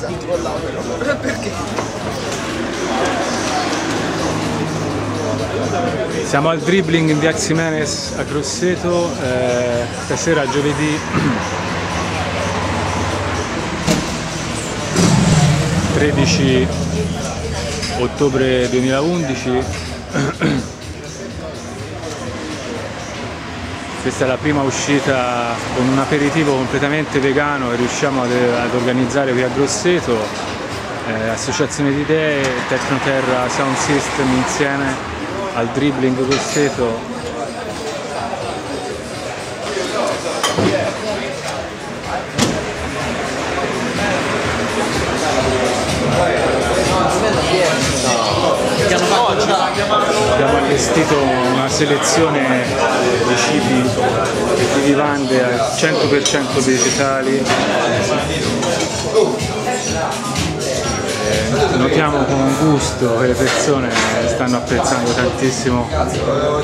Perché? Siamo al dribbling in via Ximenes a Grosseto, eh, stasera giovedì 13 ottobre 2011. Questa è la prima uscita con un aperitivo completamente vegano che riusciamo ad, ad organizzare qui a Grosseto, eh, associazione di idee, Tecnoterra Sound System insieme al dribbling Grosseto. Allestito una selezione di cibi e di vivande al 100% vegetali. Eh, Notiamo con gusto che le persone stanno apprezzando tantissimo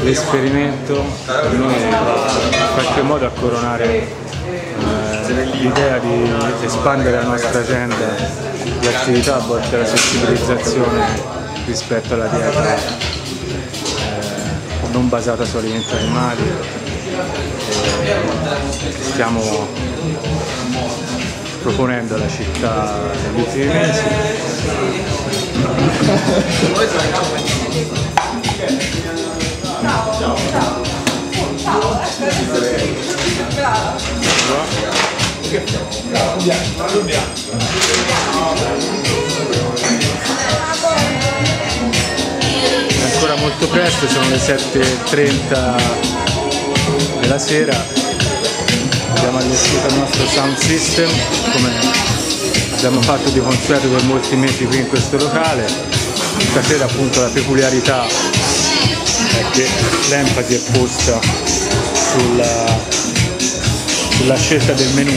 l'esperimento, per noi in qualche modo a coronare eh, l'idea di espandere la nostra agenda di attività volte alla sensibilizzazione rispetto alla dieta non basata su alimenti animali. Eh, stiamo proponendo alla città negli ultimi mesi. È presto, sono le 7.30 della sera, abbiamo allestito il nostro sound system come abbiamo fatto di consueto per molti mesi qui in questo locale. Stasera appunto la peculiarità è che l'enfasi è posta sulla, sulla scelta del menù.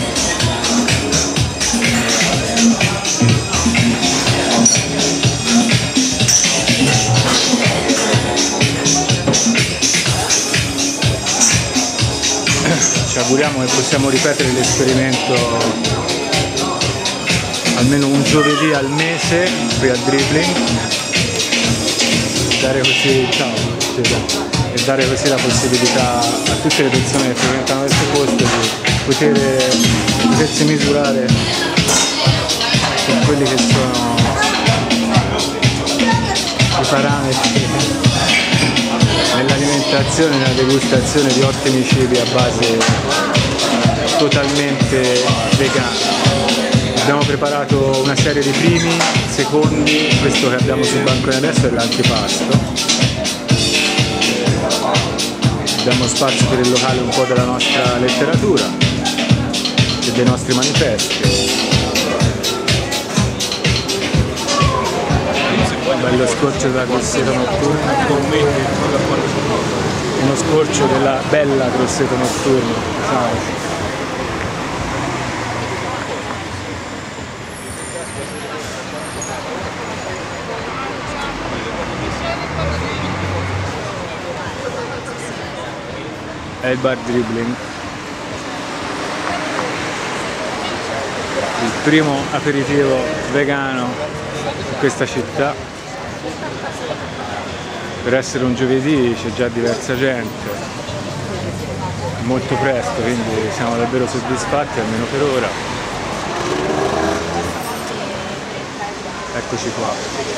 Auguriamo che possiamo ripetere l'esperimento almeno un giovedì al mese qui al dribbling. Dare così, ciao, e dare così la possibilità a tutte le persone che frequentano questo posto di poter, potersi misurare con quelli che sono i parametri nell'alimentazione e nella degustazione di ottimi cibi a base totalmente vegana. Abbiamo preparato una serie di primi, secondi, questo che abbiamo sul bancone adesso è l'antipasto. Abbiamo spazio per il locale un po' della nostra letteratura e dei nostri manifesti. Bello scorcio della Grosseto notturna. Uno scorcio della bella Grosseto notturna ciao. è il bar dribbling. Il primo aperitivo vegano in questa città per essere un giovedì c'è già diversa gente, molto presto, quindi siamo davvero soddisfatti almeno per ora. Eccoci qua.